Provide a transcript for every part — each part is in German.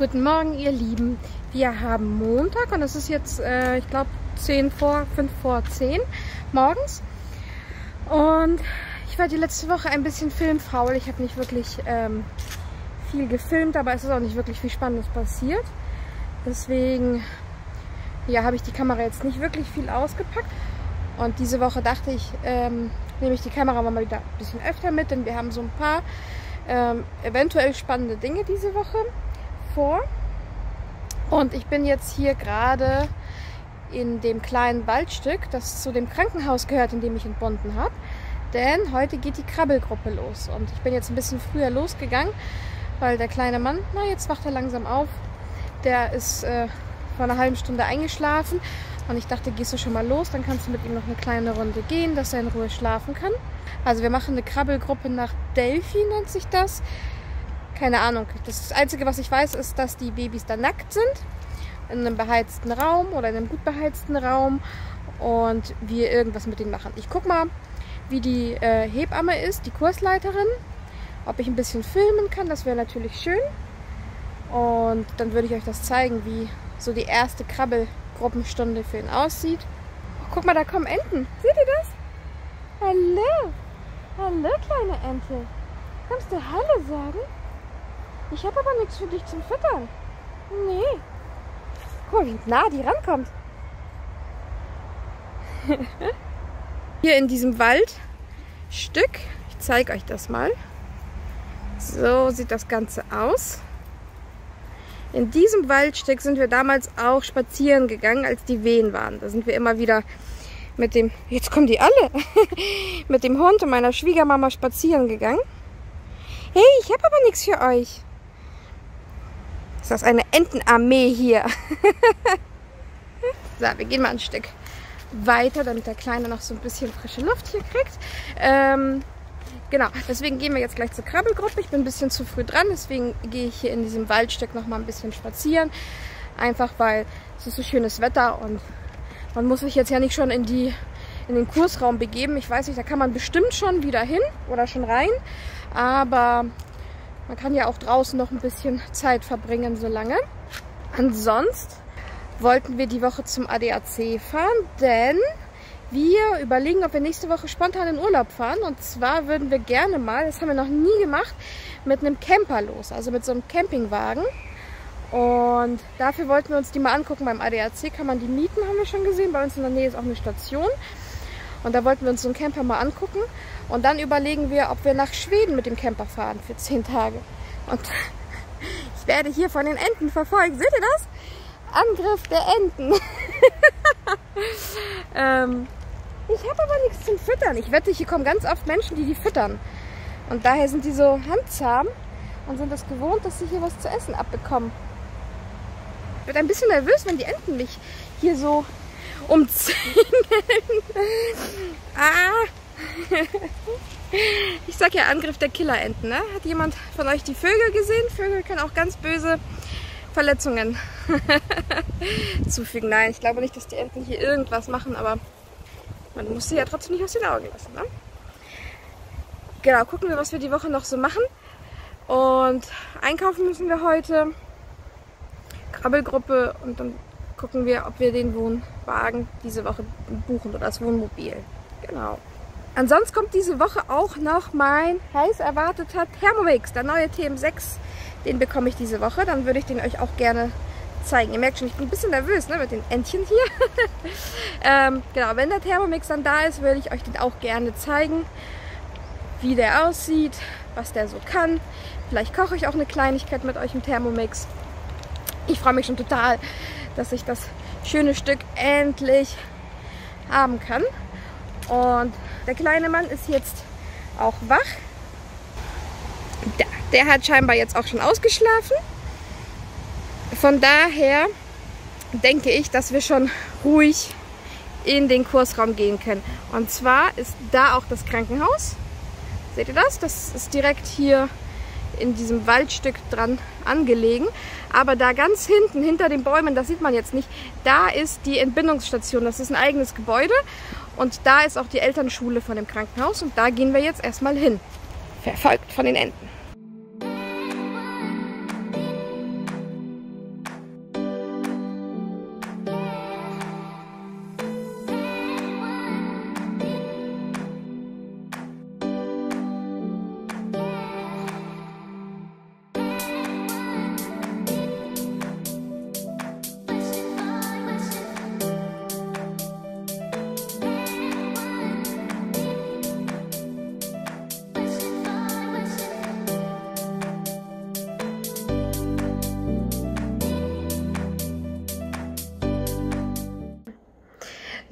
Guten Morgen, ihr Lieben. Wir haben Montag und es ist jetzt, äh, ich glaube, 10 vor, 5 vor 10 morgens. Und ich war die letzte Woche ein bisschen filmfaul. Ich habe nicht wirklich ähm, viel gefilmt, aber es ist auch nicht wirklich viel Spannendes passiert. Deswegen ja, habe ich die Kamera jetzt nicht wirklich viel ausgepackt. Und diese Woche dachte ich, ähm, nehme ich die Kamera mal wieder ein bisschen öfter mit, denn wir haben so ein paar ähm, eventuell spannende Dinge diese Woche vor. Und ich bin jetzt hier gerade in dem kleinen Waldstück, das zu dem Krankenhaus gehört, in dem ich entbunden habe. Denn heute geht die Krabbelgruppe los. Und ich bin jetzt ein bisschen früher losgegangen, weil der kleine Mann, na jetzt wacht er langsam auf, der ist äh, vor einer halben Stunde eingeschlafen. Und ich dachte, gehst du schon mal los, dann kannst du mit ihm noch eine kleine Runde gehen, dass er in Ruhe schlafen kann. Also wir machen eine Krabbelgruppe nach Delphi, nennt sich das keine Ahnung. Das Einzige, was ich weiß, ist, dass die Babys da nackt sind. In einem beheizten Raum oder in einem gut beheizten Raum. Und wir irgendwas mit denen machen. Ich guck mal, wie die äh, Hebamme ist, die Kursleiterin. Ob ich ein bisschen filmen kann, das wäre natürlich schön. Und dann würde ich euch das zeigen, wie so die erste Krabbelgruppenstunde für ihn aussieht. Oh, guck mal, da kommen Enten. Seht ihr das? Hallo. Hallo, kleine Ente. Kannst du Hallo sagen? Ich habe aber nichts für dich zum Füttern. Nee. Guck mal, wie nah die rankommt. Hier in diesem Waldstück, ich zeige euch das mal. So sieht das Ganze aus. In diesem Waldstück sind wir damals auch spazieren gegangen, als die Wehen waren. Da sind wir immer wieder mit dem, jetzt kommen die alle, mit dem Hund und meiner Schwiegermama spazieren gegangen. Hey, ich habe aber nichts für euch. Ist das eine Entenarmee hier? so, wir gehen mal ein Stück weiter, damit der Kleine noch so ein bisschen frische Luft hier kriegt. Ähm, genau, deswegen gehen wir jetzt gleich zur Krabbelgruppe. Ich bin ein bisschen zu früh dran, deswegen gehe ich hier in diesem Waldstück noch mal ein bisschen spazieren. Einfach weil es ist so schönes Wetter und man muss sich jetzt ja nicht schon in die in den Kursraum begeben. Ich weiß nicht, da kann man bestimmt schon wieder hin oder schon rein. Aber man kann ja auch draußen noch ein bisschen Zeit verbringen so lange. Ansonsten wollten wir die Woche zum ADAC fahren, denn wir überlegen, ob wir nächste Woche spontan in Urlaub fahren. Und zwar würden wir gerne mal, das haben wir noch nie gemacht, mit einem Camper los, also mit so einem Campingwagen. Und dafür wollten wir uns die mal angucken. Beim ADAC kann man die mieten, haben wir schon gesehen. Bei uns in der Nähe ist auch eine Station. Und da wollten wir uns so einen Camper mal angucken. Und dann überlegen wir, ob wir nach Schweden mit dem Camper fahren für zehn Tage. Und ich werde hier von den Enten verfolgt. Seht ihr das? Angriff der Enten. ähm, ich habe aber nichts zum Füttern. Ich wette, hier kommen ganz oft Menschen, die die füttern. Und daher sind die so handzahm und sind es gewohnt, dass sie hier was zu essen abbekommen. Ich werde ein bisschen nervös, wenn die Enten mich hier so umzingeln. ah. Ich sag ja Angriff der Killerenten. Ne? Hat jemand von euch die Vögel gesehen? Vögel können auch ganz böse Verletzungen zufügen. Nein, ich glaube nicht, dass die Enten hier irgendwas machen, aber man muss sie ja trotzdem nicht aus den Augen lassen. Ne? Genau, gucken wir, was wir die Woche noch so machen. Und einkaufen müssen wir heute. Krabbelgruppe und dann gucken wir, ob wir den Wohnwagen diese Woche buchen oder das Wohnmobil. Genau. Ansonsten kommt diese Woche auch noch mein heiß erwarteter Thermomix, der neue TM6. Den bekomme ich diese Woche. Dann würde ich den euch auch gerne zeigen. Ihr merkt schon, ich bin ein bisschen nervös ne, mit den Entchen hier. ähm, genau, wenn der Thermomix dann da ist, würde ich euch den auch gerne zeigen, wie der aussieht, was der so kann. Vielleicht koche ich auch eine Kleinigkeit mit euch im Thermomix. Ich freue mich schon total, dass ich das schöne Stück endlich haben kann. Und der kleine Mann ist jetzt auch wach. Der, der hat scheinbar jetzt auch schon ausgeschlafen. Von daher denke ich, dass wir schon ruhig in den Kursraum gehen können. Und zwar ist da auch das Krankenhaus. Seht ihr das? Das ist direkt hier in diesem Waldstück dran angelegen. Aber da ganz hinten, hinter den Bäumen, das sieht man jetzt nicht, da ist die Entbindungsstation. Das ist ein eigenes Gebäude und da ist auch die Elternschule von dem Krankenhaus und da gehen wir jetzt erstmal hin. Verfolgt von den Enten.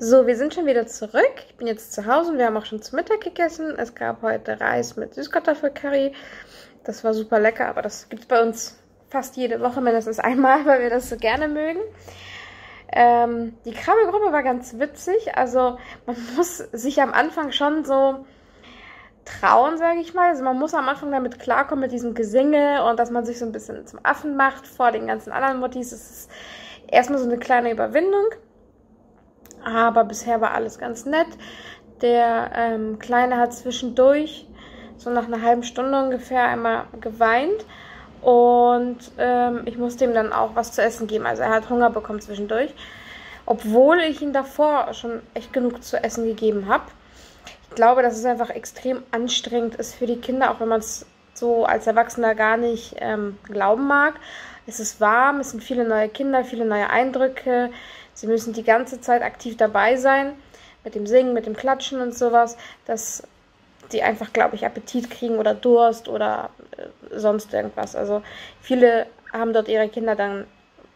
So, wir sind schon wieder zurück. Ich bin jetzt zu Hause und wir haben auch schon zu Mittag gegessen. Es gab heute Reis mit Süßkartoffelcurry. Das war super lecker, aber das gibt es bei uns fast jede Woche mindestens einmal, weil wir das so gerne mögen. Ähm, die Krabbelgruppe war ganz witzig. Also man muss sich am Anfang schon so trauen, sage ich mal. Also man muss am Anfang damit klarkommen mit diesem Gesinge und dass man sich so ein bisschen zum Affen macht vor den ganzen anderen Mottis. Das ist erstmal so eine kleine Überwindung. Aber bisher war alles ganz nett. Der ähm, Kleine hat zwischendurch, so nach einer halben Stunde ungefähr, einmal geweint. Und ähm, ich musste ihm dann auch was zu essen geben. Also er hat Hunger bekommen zwischendurch. Obwohl ich ihm davor schon echt genug zu essen gegeben habe. Ich glaube, dass es einfach extrem anstrengend ist für die Kinder, auch wenn man es so als Erwachsener gar nicht ähm, glauben mag. Es ist warm, es sind viele neue Kinder, viele neue Eindrücke. Sie müssen die ganze Zeit aktiv dabei sein, mit dem Singen, mit dem Klatschen und sowas, dass die einfach, glaube ich, Appetit kriegen oder Durst oder äh, sonst irgendwas. Also viele haben dort ihre Kinder dann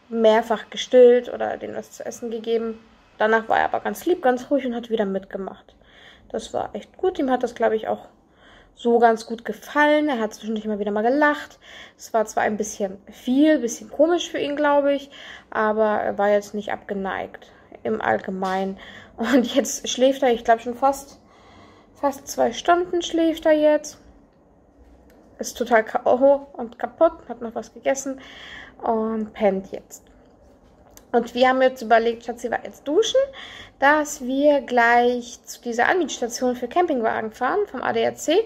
mehrfach gestillt oder denen was zu essen gegeben. Danach war er aber ganz lieb, ganz ruhig und hat wieder mitgemacht. Das war echt gut. Ihm hat das, glaube ich, auch so ganz gut gefallen. Er hat zwischendurch immer wieder mal gelacht. Es war zwar ein bisschen viel, ein bisschen komisch für ihn, glaube ich, aber er war jetzt nicht abgeneigt im Allgemeinen. Und jetzt schläft er, ich glaube schon fast, fast zwei Stunden schläft er jetzt. Ist total K.O. und kaputt, hat noch was gegessen und pennt jetzt. Und wir haben jetzt überlegt, Schatzi war jetzt duschen, dass wir gleich zu dieser Anmietstation für Campingwagen fahren vom ADAC.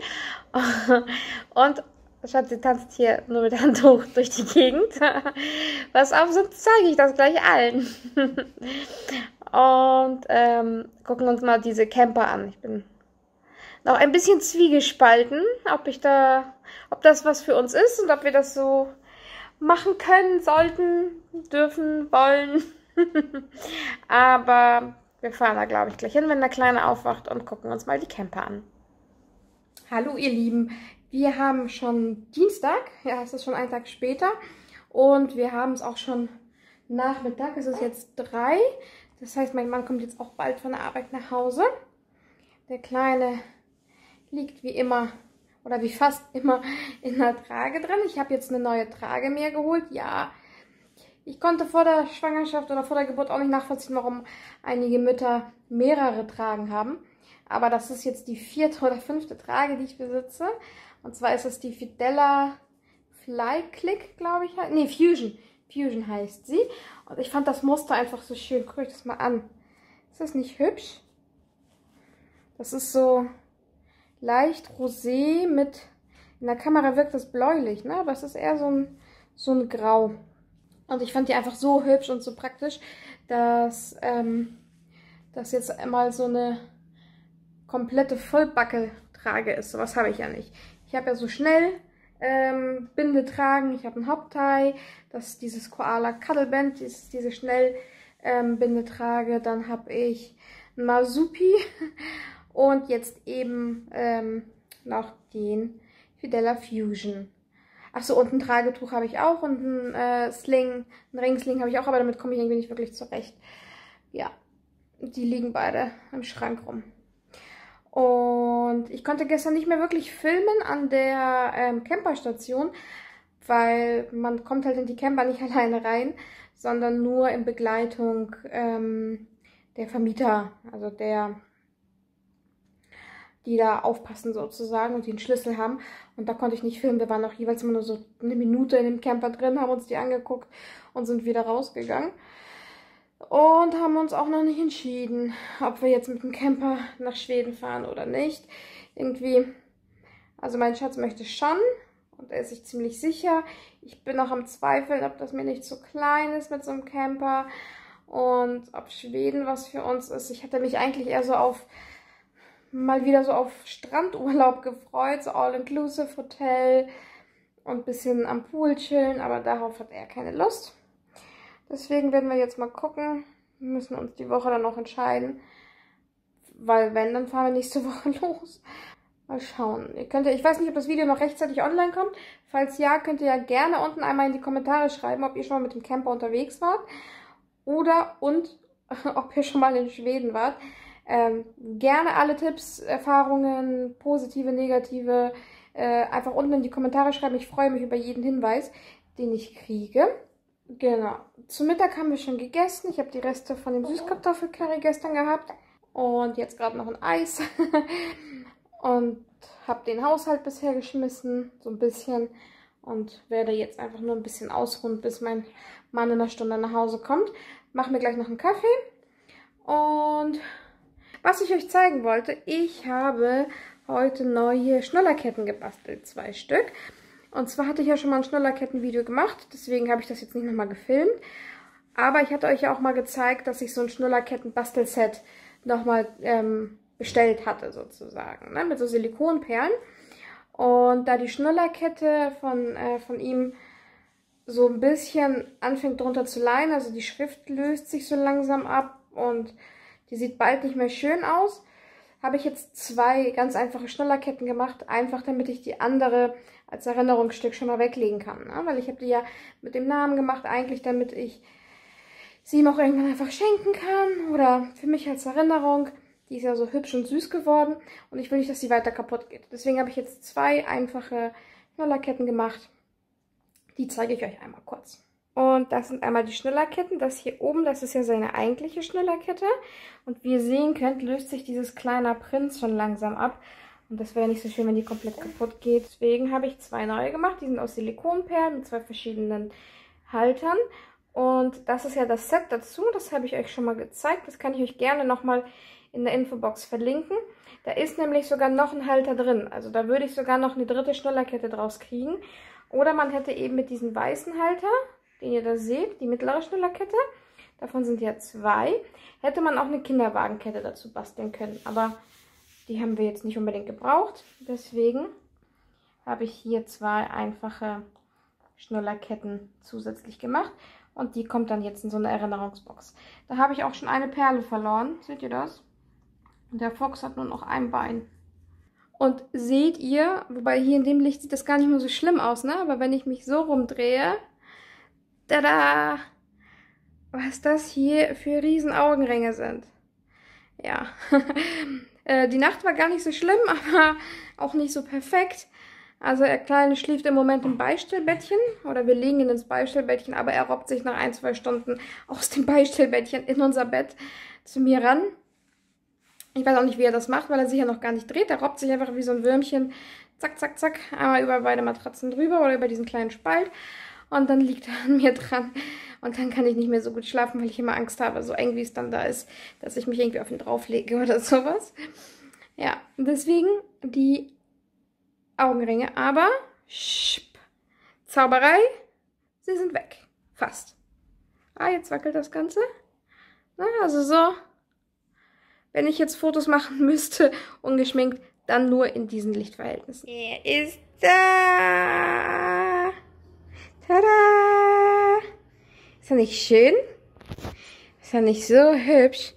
Und Schatzi tanzt hier nur mit Handtuch durch die Gegend. Was auf, sonst zeige ich das gleich allen. Und ähm, gucken uns mal diese Camper an. Ich bin noch ein bisschen zwiegespalten, ob ich da, ob das was für uns ist und ob wir das so machen können, sollten, dürfen, wollen. Aber wir fahren da, glaube ich, gleich hin, wenn der Kleine aufwacht und gucken uns mal die Camper an. Hallo ihr Lieben, wir haben schon Dienstag, ja, es ist schon ein Tag später und wir haben es auch schon Nachmittag, es ist jetzt drei. Das heißt, mein Mann kommt jetzt auch bald von der Arbeit nach Hause. Der Kleine liegt wie immer oder wie fast immer in der Trage drin. Ich habe jetzt eine neue Trage mir geholt. Ja, ich konnte vor der Schwangerschaft oder vor der Geburt auch nicht nachvollziehen, warum einige Mütter mehrere Tragen haben. Aber das ist jetzt die vierte oder fünfte Trage, die ich besitze. Und zwar ist es die Fidella Fly Click, glaube ich. Nee, Fusion. Fusion heißt sie. Und ich fand das Muster einfach so schön. Guck euch das mal an. Ist das nicht hübsch? Das ist so leicht rosé mit, in der Kamera wirkt das bläulich, ne? aber es ist eher so ein, so ein Grau. Und ich fand die einfach so hübsch und so praktisch, dass ähm, das jetzt einmal so eine komplette Vollbacke-Trage ist. Sowas habe ich ja nicht. Ich habe ja so schnell ähm, Binde tragen, ich habe ein Hauptteil, das ist dieses Koala Cuddleband, dieses, diese schnell ähm, Binde trage. Dann habe ich ein Masupi Und jetzt eben ähm, noch den Fidella Fusion. Achso, und ein Tragetuch habe ich auch und ein äh, Sling, ein Ringsling habe ich auch, aber damit komme ich irgendwie nicht wirklich zurecht. Ja, die liegen beide im Schrank rum. Und ich konnte gestern nicht mehr wirklich filmen an der ähm, Camperstation, weil man kommt halt in die Camper nicht alleine rein, sondern nur in Begleitung ähm, der Vermieter, also der die da aufpassen sozusagen und den Schlüssel haben. Und da konnte ich nicht filmen. Wir waren auch jeweils immer nur so eine Minute in dem Camper drin, haben uns die angeguckt und sind wieder rausgegangen. Und haben uns auch noch nicht entschieden, ob wir jetzt mit dem Camper nach Schweden fahren oder nicht. Irgendwie, also mein Schatz möchte schon und er ist sich ziemlich sicher. Ich bin noch am Zweifeln, ob das mir nicht zu klein ist mit so einem Camper und ob Schweden was für uns ist. Ich hatte mich eigentlich eher so auf mal wieder so auf Strandurlaub gefreut, so All-Inclusive Hotel und bisschen am Pool chillen, aber darauf hat er keine Lust. Deswegen werden wir jetzt mal gucken. Wir müssen uns die Woche dann noch entscheiden. Weil wenn, dann fahren wir nächste Woche los. Mal schauen. Ihr könnt ja, ich weiß nicht, ob das Video noch rechtzeitig online kommt. Falls ja, könnt ihr ja gerne unten einmal in die Kommentare schreiben, ob ihr schon mal mit dem Camper unterwegs wart. Oder und ob ihr schon mal in Schweden wart. Ähm, gerne alle Tipps, Erfahrungen, positive, negative, äh, einfach unten in die Kommentare schreiben. Ich freue mich über jeden Hinweis, den ich kriege. Genau. Zum Mittag haben wir schon gegessen. Ich habe die Reste von dem Süßkartoffelcurry gestern gehabt. Und jetzt gerade noch ein Eis. und habe den Haushalt bisher geschmissen, so ein bisschen. Und werde jetzt einfach nur ein bisschen ausruhen, bis mein Mann in einer Stunde nach Hause kommt. Mache mir gleich noch einen Kaffee. Und was ich euch zeigen wollte, ich habe heute neue Schnullerketten gebastelt, zwei Stück. Und zwar hatte ich ja schon mal ein Schnullerketten-Video gemacht, deswegen habe ich das jetzt nicht nochmal gefilmt. Aber ich hatte euch ja auch mal gezeigt, dass ich so ein Schnullerketten-Bastelset nochmal ähm, bestellt hatte, sozusagen, ne? mit so Silikonperlen. Und da die Schnullerkette von, äh, von ihm so ein bisschen anfängt drunter zu leihen, also die Schrift löst sich so langsam ab und die sieht bald nicht mehr schön aus, habe ich jetzt zwei ganz einfache Schnullerketten gemacht, einfach damit ich die andere als Erinnerungsstück schon mal weglegen kann. Ne? Weil ich habe die ja mit dem Namen gemacht, eigentlich damit ich sie ihm auch irgendwann einfach schenken kann oder für mich als Erinnerung. Die ist ja so hübsch und süß geworden und ich will nicht, dass sie weiter kaputt geht. Deswegen habe ich jetzt zwei einfache Schnullerketten gemacht. Die zeige ich euch einmal kurz. Und das sind einmal die Schnullerketten. Das hier oben, das ist ja seine eigentliche Schnullerkette. Und wie ihr sehen könnt, löst sich dieses kleine Prinz schon langsam ab. Und das wäre nicht so schön, wenn die komplett kaputt geht. Deswegen habe ich zwei neue gemacht. Die sind aus Silikonperlen mit zwei verschiedenen Haltern. Und das ist ja das Set dazu. Das habe ich euch schon mal gezeigt. Das kann ich euch gerne nochmal in der Infobox verlinken. Da ist nämlich sogar noch ein Halter drin. Also da würde ich sogar noch eine dritte Schnullerkette draus kriegen. Oder man hätte eben mit diesem weißen Halter, den ihr da seht, die mittlere Schnullerkette, davon sind ja zwei, hätte man auch eine Kinderwagenkette dazu basteln können. Aber die haben wir jetzt nicht unbedingt gebraucht. Deswegen habe ich hier zwei einfache Schnullerketten zusätzlich gemacht. Und die kommt dann jetzt in so eine Erinnerungsbox. Da habe ich auch schon eine Perle verloren. Seht ihr das? Und der Fox hat nur noch ein Bein. Und seht ihr, wobei hier in dem Licht sieht das gar nicht mehr so schlimm aus, ne? Aber wenn ich mich so rumdrehe, tada, was das hier für riesen Augenringe sind. Ja, Äh, die Nacht war gar nicht so schlimm, aber auch nicht so perfekt. Also der Kleine schläft im Moment im Beistellbettchen oder wir legen ihn ins Beistellbettchen, aber er robbt sich nach ein, zwei Stunden aus dem Beistellbettchen in unser Bett zu mir ran. Ich weiß auch nicht, wie er das macht, weil er sich ja noch gar nicht dreht. Er robbt sich einfach wie so ein Würmchen, zack, zack, zack, einmal über beide Matratzen drüber oder über diesen kleinen Spalt. Und dann liegt er an mir dran. Und dann kann ich nicht mehr so gut schlafen, weil ich immer Angst habe, so eng wie es dann da ist, dass ich mich irgendwie auf ihn drauflege oder sowas. Ja, deswegen die Augenringe. Aber, schpp, Zauberei, sie sind weg. Fast. Ah, jetzt wackelt das Ganze. Na, also so, wenn ich jetzt Fotos machen müsste, ungeschminkt, dann nur in diesen Lichtverhältnissen. Er ist da. Tada! Ist ja nicht schön? Ist ja nicht so hübsch.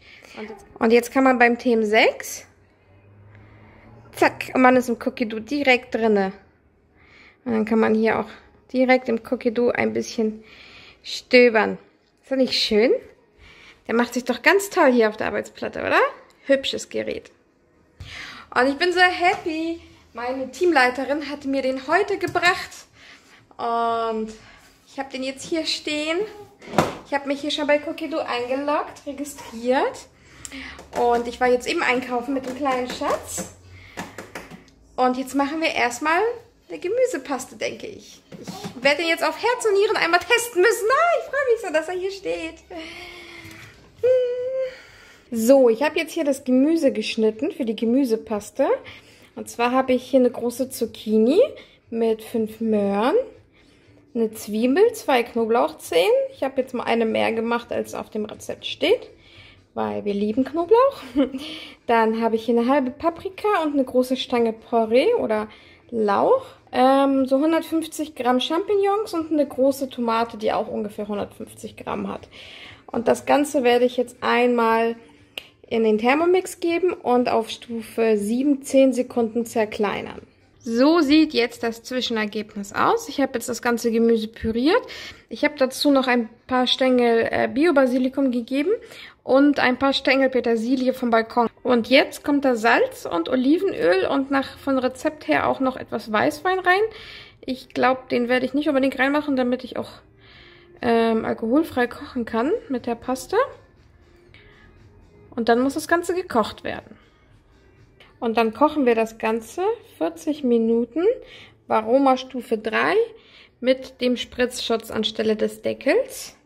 Und jetzt kann man beim Themen 6, zack, und man ist im Cookie Doo direkt drinne. Und dann kann man hier auch direkt im Cookie Doo ein bisschen stöbern. Ist das nicht schön? Der macht sich doch ganz toll hier auf der Arbeitsplatte, oder? Hübsches Gerät. Und ich bin so happy. Meine Teamleiterin hat mir den heute gebracht. Und ich habe den jetzt hier stehen. Ich habe mich hier schon bei Cookie eingeloggt, registriert. Und ich war jetzt eben einkaufen mit dem kleinen Schatz. Und jetzt machen wir erstmal eine Gemüsepaste, denke ich. Ich werde den jetzt auf Herz und Nieren einmal testen müssen. Ah, ich freue mich so, dass er hier steht. Hm. So, ich habe jetzt hier das Gemüse geschnitten für die Gemüsepaste. Und zwar habe ich hier eine große Zucchini mit fünf Möhren, eine Zwiebel, zwei Knoblauchzehen. Ich habe jetzt mal eine mehr gemacht, als auf dem Rezept steht, weil wir lieben Knoblauch. Dann habe ich hier eine halbe Paprika und eine große Stange Porree oder Lauch. Ähm, so 150 Gramm Champignons und eine große Tomate, die auch ungefähr 150 Gramm hat. Und das Ganze werde ich jetzt einmal in den Thermomix geben und auf Stufe 7 10 Sekunden zerkleinern. So sieht jetzt das Zwischenergebnis aus. Ich habe jetzt das ganze Gemüse püriert. Ich habe dazu noch ein paar Stängel äh, Bio-Basilikum gegeben und ein paar Stängel Petersilie vom Balkon. Und jetzt kommt da Salz und Olivenöl und nach von Rezept her auch noch etwas Weißwein rein. Ich glaube, den werde ich nicht unbedingt reinmachen, damit ich auch ähm, alkoholfrei kochen kann mit der Paste. Und dann muss das Ganze gekocht werden. Und dann kochen wir das Ganze 40 Minuten, Varoma Stufe 3, mit dem Spritzschutz anstelle des Deckels.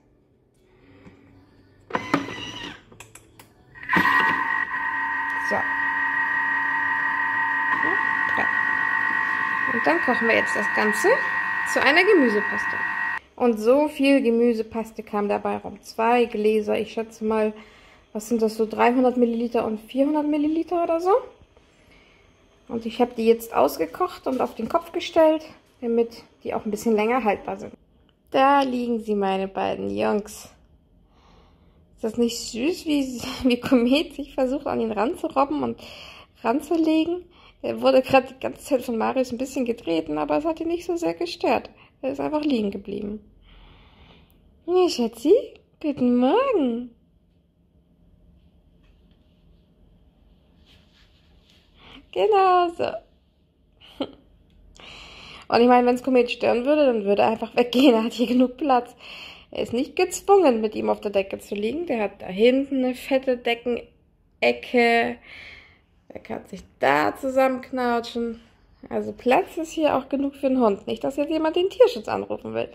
So. Und dann kochen wir jetzt das Ganze zu einer Gemüsepaste. Und so viel Gemüsepaste kam dabei rum. Zwei Gläser, ich schätze mal, was sind das so, 300 Milliliter und 400 Milliliter oder so. Und ich habe die jetzt ausgekocht und auf den Kopf gestellt, damit die auch ein bisschen länger haltbar sind. Da liegen sie, meine beiden Jungs. Ist das nicht süß, wie, wie Komet sich versucht, an ihn ranzurobben und ranzulegen? Er wurde gerade die ganze Zeit von Marius ein bisschen getreten, aber es hat ihn nicht so sehr gestört. Er ist einfach liegen geblieben. Ja, Schatzi, guten Morgen. Genau so. Und ich meine, wenn es Komet stören würde, dann würde er einfach weggehen. Er hat hier genug Platz. Er ist nicht gezwungen, mit ihm auf der Decke zu liegen. Der hat da hinten eine fette Deckenecke. Der kann sich da zusammenknautschen. Also Platz ist hier auch genug für einen Hund. Nicht, dass jetzt jemand den Tierschutz anrufen will.